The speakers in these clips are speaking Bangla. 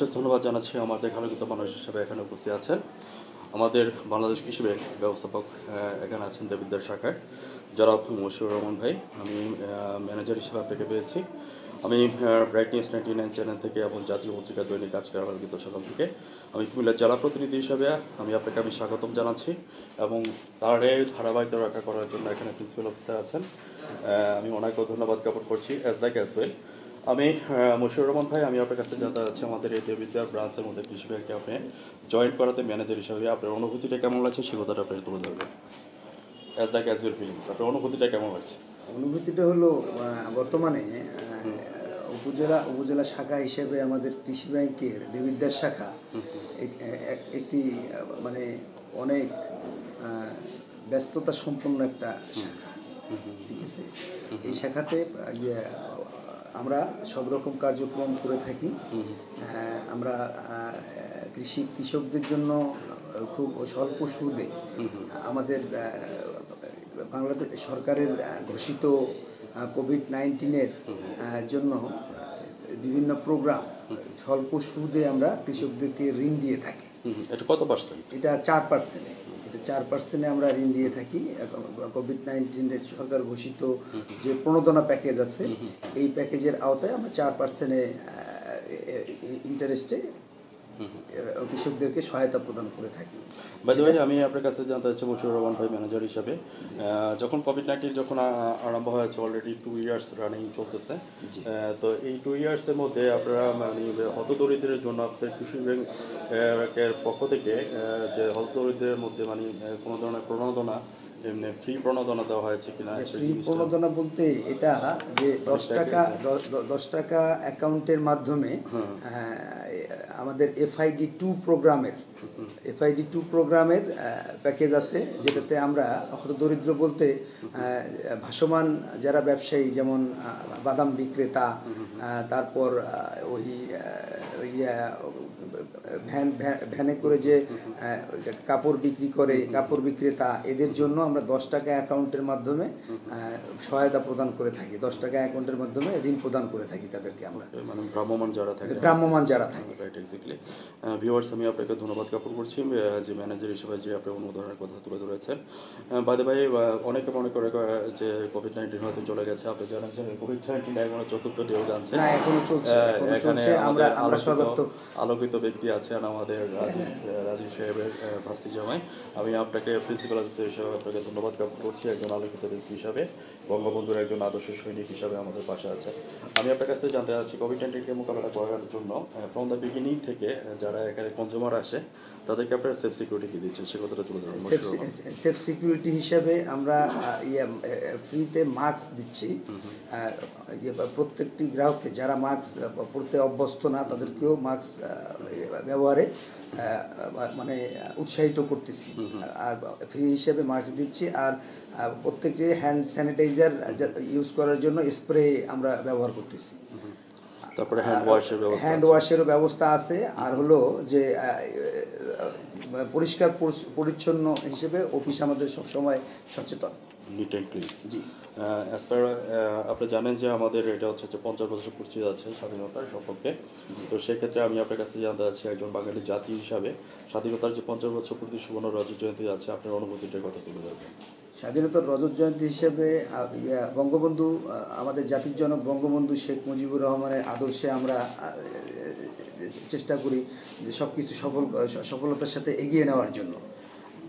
অশেষ ধন্যবাদ জানাচ্ছি আমাদের আলোকিত মানুষ হিসেবে এখানে উপস্থিত আছেন। আমাদের বাংলাদেশ কৃষি ব্যাংক ব্যবস্থাপক এখানে আছেন দেবিদ্যার শাখার যারা মশিউর রহমান ভাই। আমি ম্যানেজার হিসেবে আপনাকে পেয়েছি। আমি Bright News ninety nine channel থেকে এবং জাতীয় পত্রিকা দৈনিক আজকের আলোকিত সকাল থেকে। আমি কুমিল্লার জেলা প্রতিনিধি হিসাবে আমি আপনাকে, আমি স্বাগতম জানাচ্ছি এবং তার ধারাবাহিকতা রক্ষা করার জন্য এখানে প্রিন্সিপাল অফিসার আছেন। আমি ওনাকেও ধন্যবাদ জ্ঞাপন করছি অ্যাজ লাইক অ্যাজ ওয়েল আমি মশিউর রহমান ভাই আমি আপনার কাছে জানতে চাচ্ছি আমাদের এই দেবিদ্যার ব্রাঞ্চের মধ্যে কৃষি ব্যাংকে আপনি জয়েন করাতে ম্যানেজার হিসাবে আপনার অনুভূতিটা কেমন লাগছে? সে কথাটা আপনি তুলে ধরবেন অ্যাজ অ্যাজ ইউর ফিলিংস আপনার অনুভূতিটা কেমন লাগছে? অনুভূতিটা হলো বর্তমানে উপজেলা উপজেলা শাখা হিসেবে আমাদের কৃষি ব্যাংকের দেবিদ্যার শাখা এক- এক- একটি মানে অনেক ব্যস্ততা সম্পন্ন একটা শাখা। ঠিক আছে? এই শাখাতে ইয়ে, আমরা সব রকম কার্যক্রম করে থাকি। আমরা কৃষি কৃষকদের জন্য খুব স্বল্প সুদে আমাদের বাংলাদেশ সরকারের ঘোষিত কোভিড নাইন্টিনের জন্য বিভিন্ন প্রোগ্রাম স্বল্প সুদে আমরা কৃষকদেরকে ঋণ দিয়ে থাকি। এটা কত পার্সেন্ট এটা চার পার্সেন্টে চার পার্সেন্টে আমরা ঋণ দিয়ে থাকি। কোভিড নাইন্টিনের সরকার ঘোষিত যে প্রণোদনা প্যাকেজ আছে এই প্যাকেজের আওতায় আমরা চার পার্সেন্টে ইন্টারেস্টে কৃষকদেরকে সহায়তা প্রদান করে থাকি। বাই দ্য আমি আপনার কাছে জানতে চাচ্ছি মশিউর রহমান ভাই ম্যানেজার হিসাবে। যখন কোভিড নাইন্টিন যখন আরম্ভ হয়েছে অলরেডি টু ইয়ার্স রানিং চলতেছে। তো এই টু ইয়ার্সের মধ্যে আপনারা মানে হতদরিদ্রের জন্য আপনাদের কৃষি ব্যাংক আহ, এর পক্ষ থেকে যে হতদরিদ্রের মধ্যে মানে কোনো ধরনের প্রণোদনা এমনি ফ্রি প্রণোদনা দেওয়া হয়েছে কিনা জিনিসটা। প্রণোদনা বলতে এটা যে দশ টাকা দশ- টাকা অ্যাকাউন্টের মাধ্যমে আহ, আমাদের এফআইডি টু প্রোগ্রামের এফআইডি টু প্রোগ্রামের প্যাকেজ আছে যেটাতে আমরা দরিদ্র বলতে ভাসমান যারা ব্যবসায়ী যেমন বাদাম বিক্রেতা তারপর ওই ভ্যান ভ্যা- ভ্যানে করে যে কাপড় বিক্রি করে কাপড় বিক্রেতা এদের জন্য আমরা দশ টাকা অ্যাকাউন্টের মাধ্যমে সহায়তা প্রদান করে থাকি। দশ টাকা অ্যাকাউন্টের মাধ্যমে ঋণ প্রদান করে থাকি তাদেরকে আমরা। মানে ভ্রাম্যমান যারা থাকে ভ্রাম্যমান যারা থাকে। রাইট এক্স্যাক্টলি ভিউয়ার্স আমি আপনাকে ধন্যবাদ জ্ঞাপন করছি। যে ম্যানেজার হিসেবে যে আপনি অনুদানের কথা তুলে ধরেছেন। বাদে ভাই অনেকে মনে করে যে কোভিড নাইন্টিন হয়তো চলে গেছে। আপনি জানেন যে কোভিড নাইন্টিন এখনও চতুর্থ ঢেউ জানছে না, এখনও চলছে, এখানে আমরা- আমরা সর্বাত্মক- আলোকিত ব্যক্তি আছেন আমাদের রাজীব রাজীব সাহেবের ভাস্তি জামাই। আমি আপনাকে প্রিন্সিপাল অফিসার হিসাবে আপনাকে ধন্যবাদ জ্ঞাপন করছি একজন আলোকিত ব্যক্তি হিসাবে বঙ্গবন্ধুর একজন আদর্শ সৈনিক হিসাবে আমাদের পাশে আছে আমি আপনার কাছ থেকে জানতে চাচ্ছি কোভিড নাইন্টিনকে মোকাবেলা করার জন্য ফ্রম দ্য বিগিনিং থেকে যারা এখানে কনজিউমার আসে তাদেরকে আপনারা সেফ সিকিউরিটি কি দিচ্ছেন সে কথাটা তুলে ধরুন সেফ সিকিউরিটি হিসাবে আমরা আহ, ইয়ে ফ্রিতে মাস্ক দিচ্ছি। ইয়ে প্রত্যেকটি গ্রাহককে যারা মাস্ক পড়তে অভ্যস্ত না তাদেরকেও মাস্ক ব্যবহারে মানে উৎসাহিত করতেছি। আর ফ্রি হিসেবে মাস্ক দিচ্ছি আর প্রত্যেকটি হ্যান্ড স্যানিটাইজার ইউজ করার জন্য স্প্রে আমরা ব্যবহার করতেছি। তারপরে হ্যান্ড ওয়াশের ব্যবস্থা হ্যান্ড আছে। ওয়াশেরও ব্যবস্থা আছে। আর হলো যে পরিষ্কার পরিচ্ছ- পরিচ্ছন্ন হিসেবে অফিস আমাদের সবসময় সচেতন। নিট জি। অ্যাজ পার আপনি জানেন যে আমাদের এটা হচ্ছে যে পঞ্চাশ বছর পূর্তি আছে স্বাধীনতার সম্পর্কে তো সেক্ষেত্রে আমি আপনার কাছ থেকে জানতে চাচ্ছি একজন বাঙালি জাতি হিসাবে স্বাধীনতার যে পঞ্চাশ বছর পূর্তি সুবর্ণ রজত জয়ন্তী আছে আপনার অনুভূতিটার কথা তুলে ধরবেন। স্বাধীনতার রজত জয়ন্তী হিসেবে বঙ্গবন্ধু আমাদের জাতির জনক বঙ্গবন্ধু শেখ মুজিবুর রহমানের আদর্শে আমরা চেষ্টা করি যে সব কিছু সফল সফলতার সাথে এগিয়ে নেওয়ার জন্য।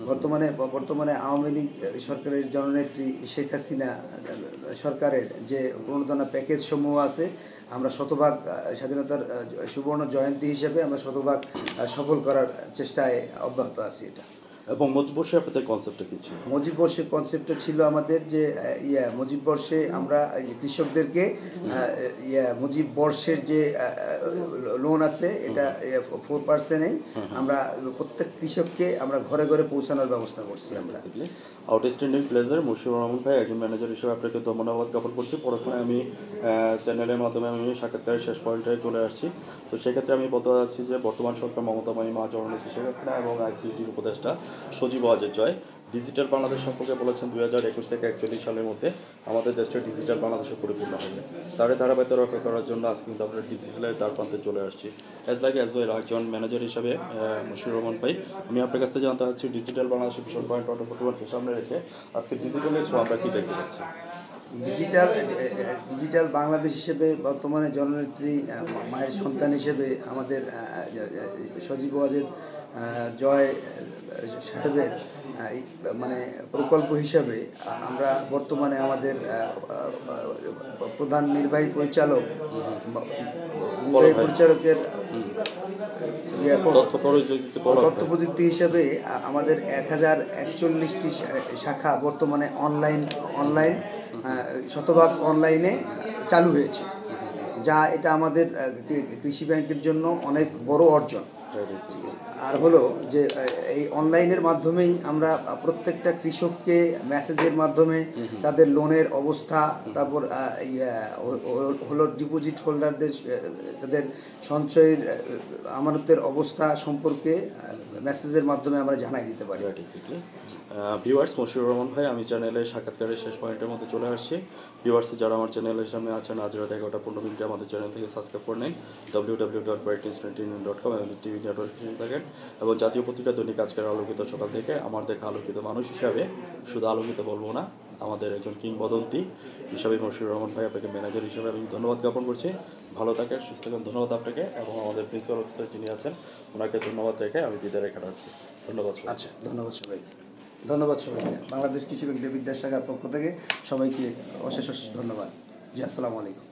বর্তমানে বর্তমানে আওয়ামী লীগ সরকারের জননেত্রী শেখ হাসিনা সরকারের যে প্রণোদনা প্যাকেজ সমূহ আছে, আমরা শতভাগ স্বাধীনতার সুবর্ণ জয়ন্তী হিসেবে আমরা শতভাগ সফল করার চেষ্টায় অব্যাহত আছি এটা। এবং মধ্যবর্ষে আপনাদের কনসেপ্টটা কি ছিল? মুজিব বর্ষের কনসেপ্টটা ছিল আমাদের যে ইয়া মুজিব বর্ষে আমরা কৃষকদেরকে ইয়া মুজিব বর্ষের যে লোন আছে এটা ফোর পার্সেন্টেই আমরা প্রত্যেক কৃষককে আমরা ঘরে ঘরে পৌঁছানোর ব্যবস্থা করছি আমরা। আউটস্ট্যান্ডিং প্লেজার মুশিউর রহমান ভাই একজন ম্যানেজার হিসেবে আপনাকে ধন্যবাদ জ্ঞাপন করছি। পরক্ষণে আমি চ্যানেলের মাধ্যমে আমি সাক্ষাৎকারের শেষ পয়েন্টে চলে আসছি। তো সেক্ষেত্রে আমি বলতে চাচ্ছি যে বর্তমান সরকার মমতা মাই মা জননেত্রী শেখ হাসিনা এবং আইসিটির উপদেষ্টা। সজীব ওয়াজের জয়। ডিজিটাল বাংলাদেশ সম্পর্কে বলেছেন দুই হাজার একুশ থেকে একচল্লিশ সালের মধ্যে আমাদের দেশটা ডিজিটাল বাংলাদেশে পরিপূর্ণ হবে। তার ধারাবাহিকতা রক্ষা করার জন্য আজকে কিন্তু আমরা ডিজিটালের দ্বার প্রান্তে চলে আসছি। অ্যাজ লাইক অ্যাজ ওয়েল একজন ম্যানেজার হিসাবে আহ, মশিউর রহমান ভাই আমি আপনার কাছ থেকে জানতে চাচ্ছি ডিজিটাল বাংলাদেশের ভীষণ পয়েন্ট অটোফোটোকে সামনে রেখে আজকে ডিজিটালের ছোঁয়া আমরা কি দেখতে পাচ্ছি? ডিজিটাল ডিজিটাল বাংলাদেশ হিসেবে বর্তমানে জননেত্রী মায়ের সন্তান হিসেবে আমাদের সজীব ওয়াজেদ আহ, জয় সাহেবের মানে প্রকল্প হিসাবে আমরা বর্তমানে আমাদের প্রধান নির্বাহী পরিচালক পরিচালকের ইয়ে, তথ্য প্রযুক্তি হিসেবে আমাদের এক হাজার একচল্লিশটি শাখা বর্তমানে অনলাইন অনলাইন শতভাগ অনলাইনে চালু হয়েছে। যা এটা আমাদের কৃষি ব্যাংকের জন্য অনেক বড় অর্জন। আর হলো যে এই অনলাইনের মাধ্যমেই আমরা প্রত্যেকটা কৃষককে মেসেজের মাধ্যমে তাদের লোনের অবস্থা তারপর হলো ডিপোজিট হোল্ডারদের তাদের সঞ্চয়ের আমানতের অবস্থা সম্পর্কে মেসেজের মাধ্যমে আমরা জানাই দিতে পারি। ভিউয়ার্স মশিউর রহমান ভাই আমি চ্যানেলের সাক্ষাৎকারের শেষ পয়েন্টের মধ্যে চলে আসছি। ভিউয়ার্স যারা আমার চ্যানেলের সামনে আছেন আজ রাত এগারোটা পনেরো মিনিটে আমাদের চ্যানেল থেকে সাবস্ক্রাইব করে নেন। W W dot bright news dot com এবং টিভি নেটওয়ার্ক থাকেন। এবং জাতীয় পত্রিকা দৈনিক আজকের আলোকিত সকাল থেকে আমার দেখা আলোকিত মানুষ হিসাবে শুধু আলোকিত বলব না আমাদের একজন কিংবদন্তি হিসাবে মশিউর রহমান ভাই আপনাকে ম্যানেজার হিসাবে আমি ধন্যবাদ জ্ঞাপন করছি। ভালো থাকেন সুস্থ থাকেন ধন্যবাদ আপনাকে এবং আমাদের প্রিন্সিপাল অফিসার যিনি আছেন ওনাকে ধন্যবাদ রেখে আমি বিদায় রেখে রাখছি ধন্যবাদ আচ্ছা ধন্যবাদ সবাইকে। ধন্যবাদ সবাইকে। বাংলাদেশ কৃষি ব্যাংক বিদ্যাসাগর পক্ষ থেকে সবাইকে অশেষ অশেষ ধন্যবাদ। জি আসসালামু আলাইকুম।